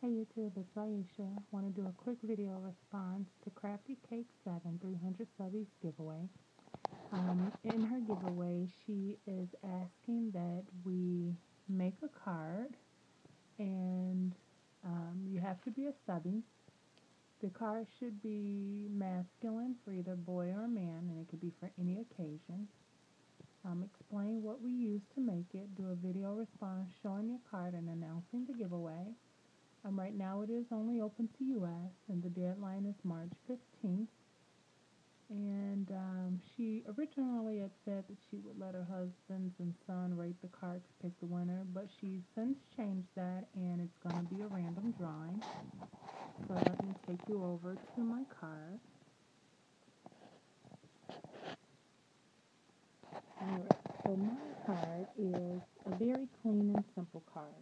Hey YouTube, it's Aisha. I want to do a quick video response to Crafty Cake 7 300 subbies giveaway. Um, in her giveaway, she is asking that we make a card and um, you have to be a subby. The card should be masculine for either boy or man and it could be for any occasion. Um, explain what we use to make it, do a video response showing your card and announcing the giveaway. Um, right now it is only open to U.S. and the deadline is March 15th. And um, she originally had said that she would let her husbands and son rate the card to pick the winner, but she's since changed that and it's going to be a random drawing. So let me take you over to my card. So my card is a very clean and simple card.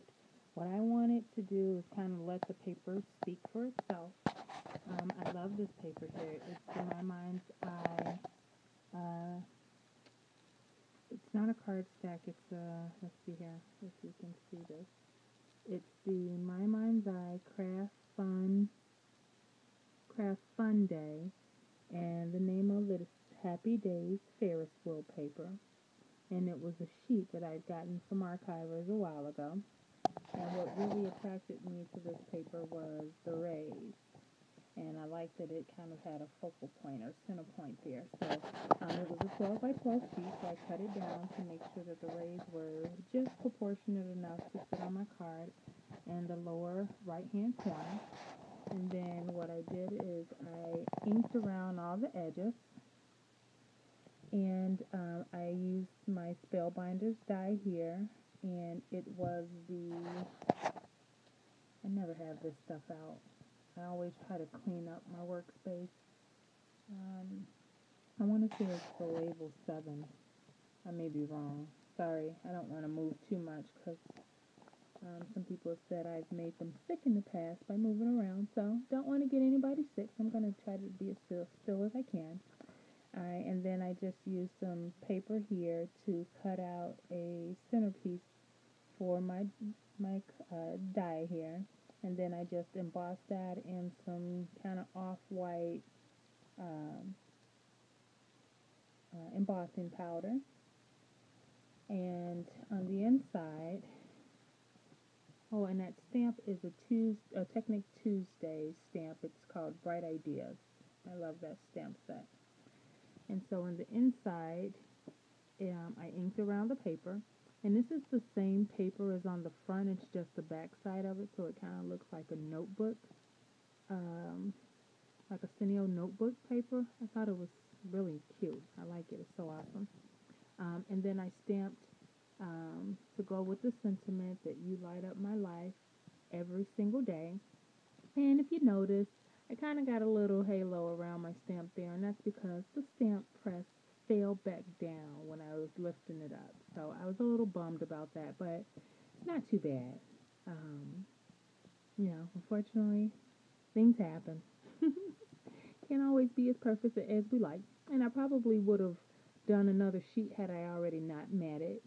What I wanted to do is kind paper speak for itself. Um, I love this paper here. It's in my mind's eye. Uh, it's not a card stack. It's a, uh, let's see here, if you can see this. It's the My Mind's Eye Craft Fun, Craft Fun Day. And the name of it is Happy Days Ferris Wheel Paper. And it was a sheet that I'd gotten from Archivers a while ago. And what really attracted me to this paper was the rays. And I liked that it kind of had a focal point or center point there. So um, it was a 12 by 12 sheet, so I cut it down to make sure that the rays were just proportionate enough to fit on my card in the lower right hand corner. And then what I did is I inked around all the edges and um, I used my Spellbinders die here and it was the I never have this stuff out. I always try to clean up my workspace. Um, I want to say it's the label 7. I may be wrong. Sorry, I don't want to move too much because um, some people have said I've made them sick in the past by moving around. So don't want to get anybody sick. I'm going to try to be as still, still as I can. Alright, and then I just used some paper here to cut out a centerpiece for my my uh, die here. And then I just embossed that in some kind of off-white um, uh, embossing powder. And on the inside oh and that stamp is a Tuesday, a Technique Tuesday stamp it's called Bright Ideas I love that stamp set and so inside um, I inked around the paper and this is the same paper as on the front, it's just the back side of it, so it kind of looks like a notebook, um, like a Cineo notebook paper. I thought it was really cute. I like it, it's so awesome. Um, and then I stamped um, to go with the sentiment that you light up my life every single day. And if you notice, I kind of got a little halo around my stamp there, and that's because the stamp press fell back down when I was lifting it up. So I was a little bummed about that, but not too bad. Um, you know, unfortunately, things happen. Can't always be as perfect as we like. And I probably would have done another sheet had I already not matted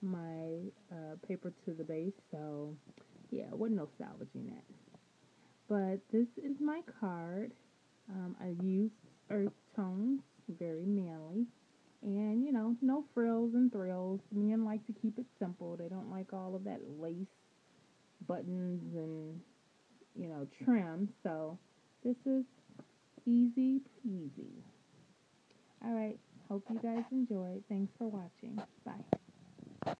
my uh, paper to the base. So, yeah, wasn't no salvaging that. But this is my card. Um, I used earth tones very manly. And, you know, no frills and thrills. Men like to keep it simple. They don't like all of that lace buttons and, you know, trim. So this is easy peasy. All right. Hope you guys enjoyed. Thanks for watching. Bye.